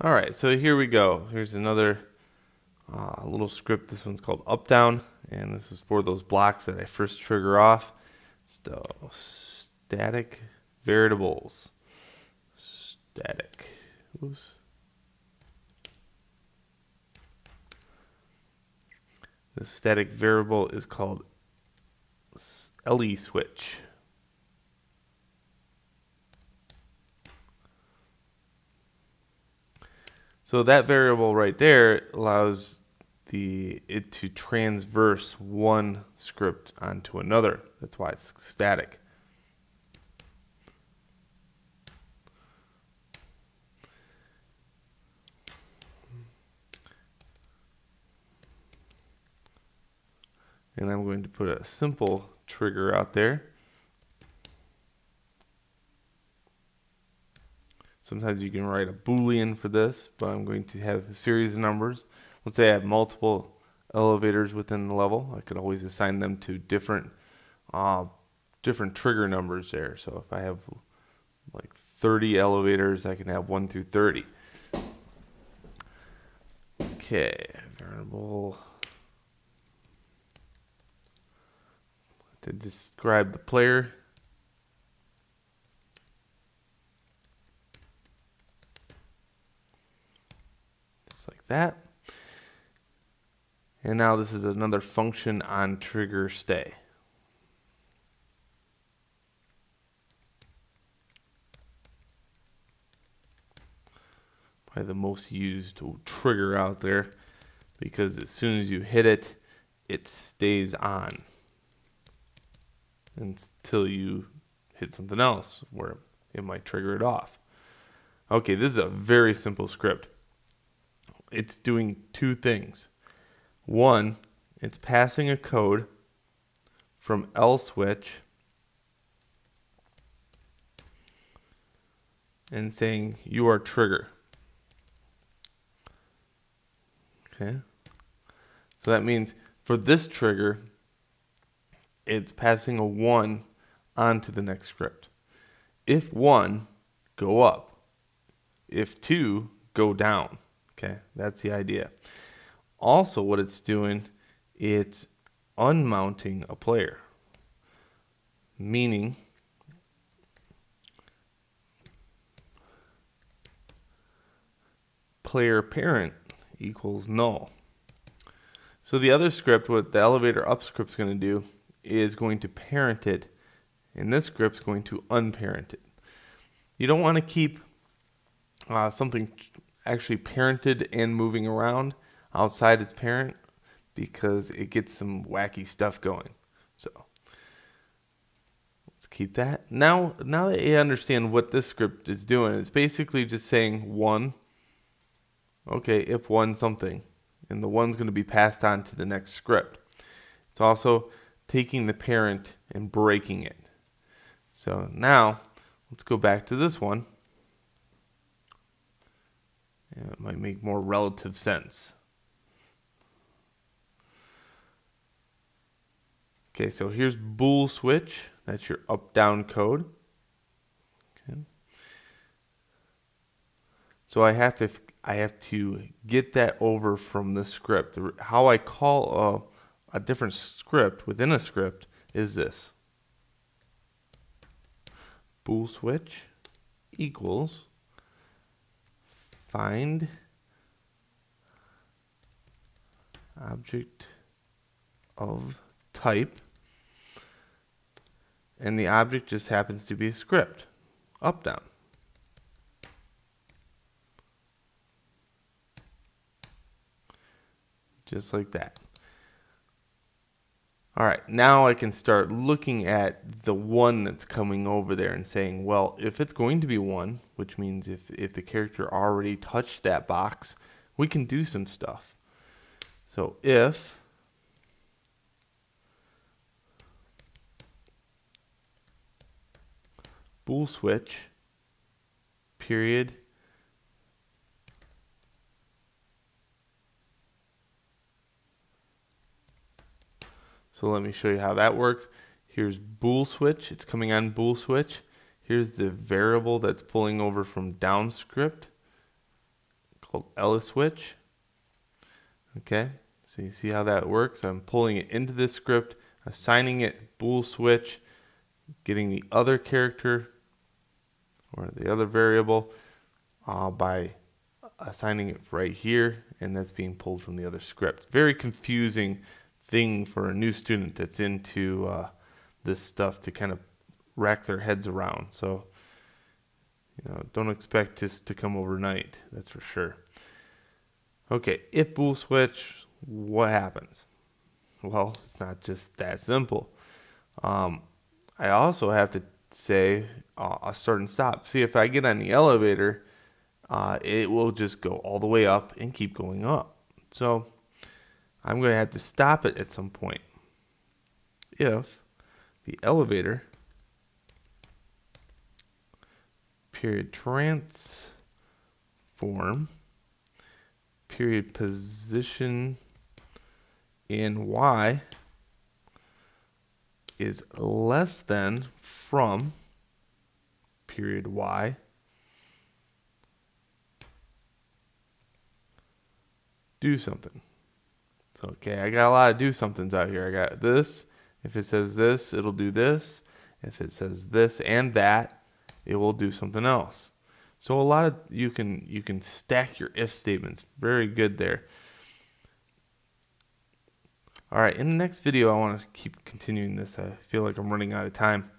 All right, so here we go. Here's another uh, little script. This one's called up down, and this is for those blocks that I first trigger off. So static variables. Static. Oops. The static variable is called LE switch. So that variable right there allows the it to transverse one script onto another. That's why it's static. And I'm going to put a simple trigger out there. Sometimes you can write a boolean for this, but I'm going to have a series of numbers. Let's say I have multiple elevators within the level. I could always assign them to different uh, different trigger numbers there. So if I have like 30 elevators, I can have 1 through 30. Okay, variable to describe the player. Just like that. And now this is another function on trigger stay. Probably the most used trigger out there because as soon as you hit it, it stays on until you hit something else where it might trigger it off. Okay, this is a very simple script. It's doing two things. One, it's passing a code from L switch and saying you are trigger. Okay. So that means for this trigger, it's passing a 1 onto the next script. If 1, go up. If 2, go down. Okay, that's the idea. Also, what it's doing, it's unmounting a player. Meaning, player parent equals null. So the other script, what the elevator up script is going to do, is going to parent it, and this script is going to unparent it. You don't want to keep uh, something actually parented and moving around outside its parent because it gets some wacky stuff going. So let's keep that. Now, now that you understand what this script is doing, it's basically just saying one. Okay, if one something, and the one's going to be passed on to the next script. It's also taking the parent and breaking it. So now let's go back to this one. It might make more relative sense. Okay, so here's bool switch. That's your up-down code. Okay. So I have to I have to get that over from the script. How I call a, a different script within a script is this. Bool switch equals find object of type and the object just happens to be a script up down. Just like that all right, now I can start looking at the one that's coming over there and saying, well, if it's going to be one, which means if, if the character already touched that box, we can do some stuff. So if bool switch period So let me show you how that works. Here's bool switch. It's coming on bool switch. Here's the variable that's pulling over from down script. called Ella switch. Okay, so you see how that works. I'm pulling it into this script, assigning it bool switch, getting the other character or the other variable uh, by assigning it right here, and that's being pulled from the other script. Very confusing thing for a new student that's into uh, this stuff to kind of rack their heads around. So, you know, don't expect this to come overnight. That's for sure. Okay, if bool switch, what happens? Well, it's not just that simple. Um, I also have to say uh, a start and stop. See, if I get on the elevator, uh, it will just go all the way up and keep going up. So I'm going to have to stop it at some point. If the elevator period transform period position in y is less than from period y do something. Okay, I got a lot of do somethings out here. I got this. If it says this, it'll do this. If it says this and that, it will do something else. So a lot of you can you can stack your if statements. Very good there. All right, in the next video, I want to keep continuing this. I feel like I'm running out of time.